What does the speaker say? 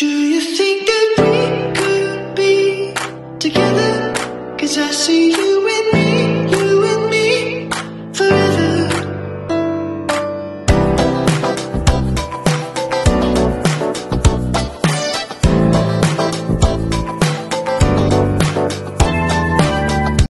Do you think that we could be together? Cause I see you in.